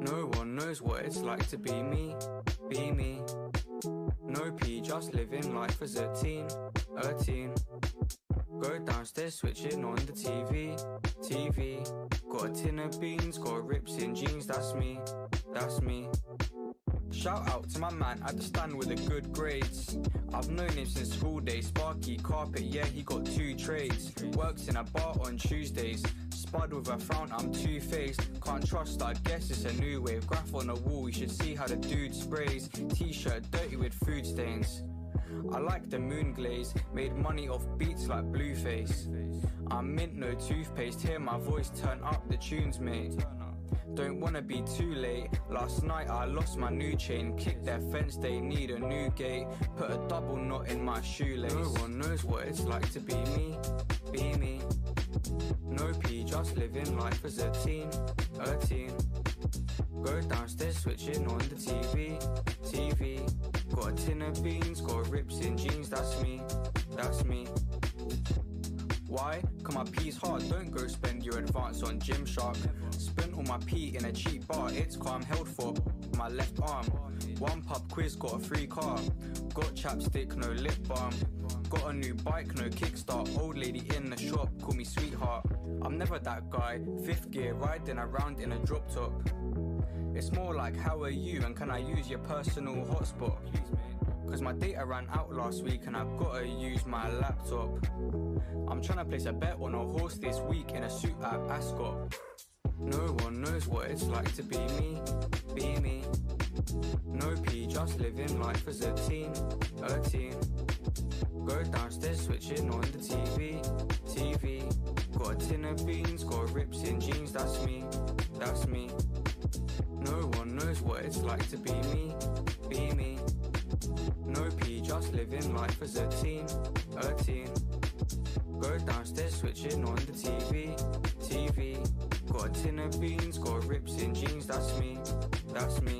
No one knows what it's like to be me, be me. No P, just living life as a teen, a teen. Go downstairs, switching on the TV, TV. Got a tin of beans, got rips in jeans, that's me, that's me. Shout out to my man at the stand with the good grades. I've known him since school days. Sparky carpet, yeah, he got two trades. Works in a bar on Tuesdays. Spud with a frown, I'm two faced. Can't trust, I guess it's a new wave. Graph on the wall, you should see how the dude sprays. T shirt dirty with food stains. I like the moon glaze, made money off beats like Blueface. I'm mint, no toothpaste, hear my voice turn up the tunes, mate. Don't wanna be too late. Last night I lost my new chain. Kick their fence, they need a new gate. Put a double knot in my shoelace. No one knows what it's like to be me, be me. Living life as a teen, a teen. Go downstairs, switching on the TV, TV. Got a tin of beans, got rips in jeans, that's me, that's me. Why? Cause my P's hard, don't go spend your advance on Gymshark. Spent all my P in a cheap bar, it's calm held for my left arm. One pub quiz, got a free car. Got chapstick, no lip balm. Got a new bike, no kickstart. Old lady in the shop, call me sweetheart. I'm never that guy, fifth gear, riding around in a drop top. It's more like, how are you, and can I use your personal hotspot? Cause my data ran out last week and I've gotta use my laptop. I'm trying to place a bet on a horse this week in a suit at Ascot. No one knows what it's like to be me, be me. No P, just living life as a teen, a teen. Go downstairs, switching on the TV. That's me, that's me. No one knows what it's like to be me, be me. No P, just living life as a teen, a teen. Go downstairs, switching on the TV, TV. Got a tin of beans, got rips in jeans, that's me, that's me.